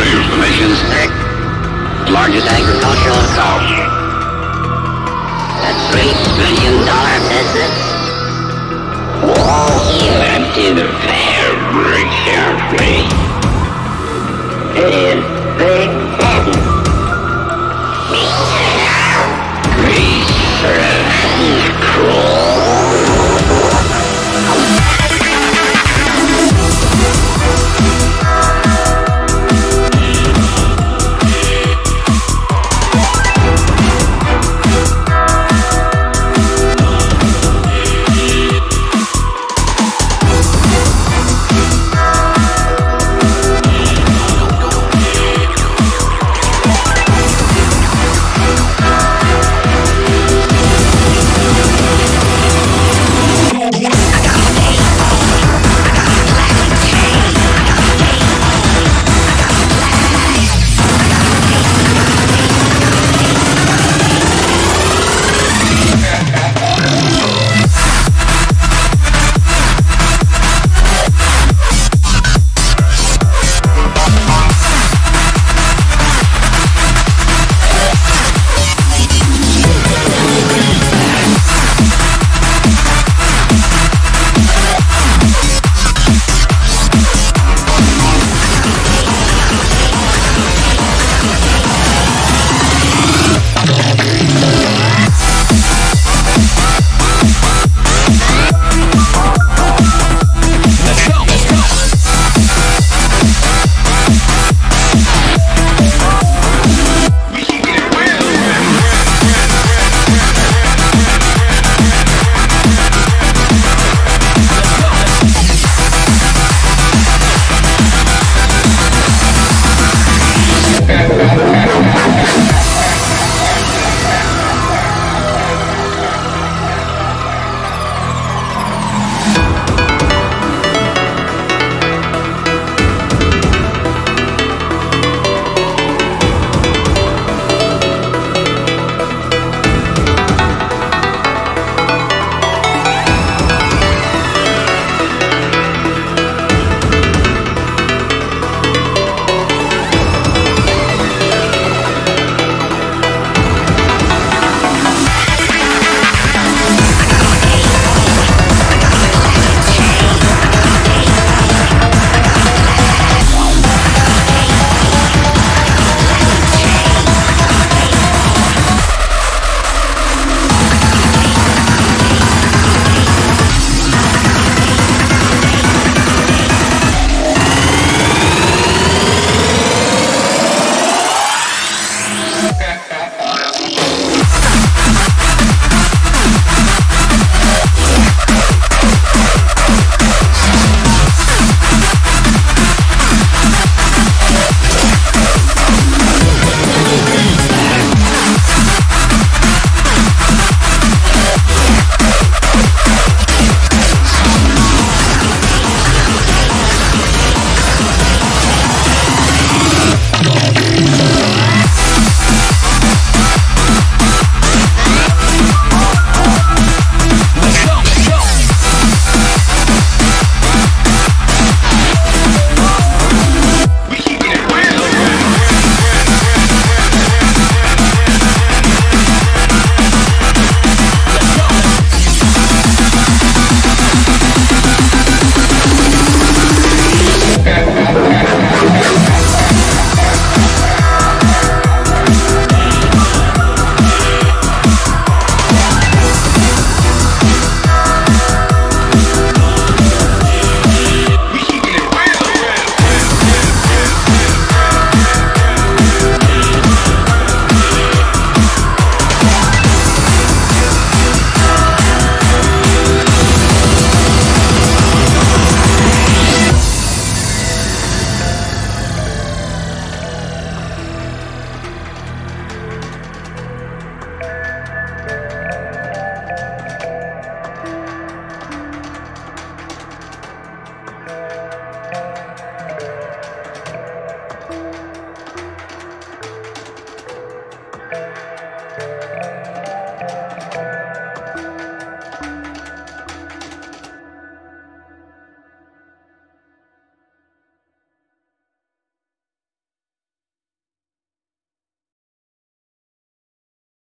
Emissions largest agricultural economy.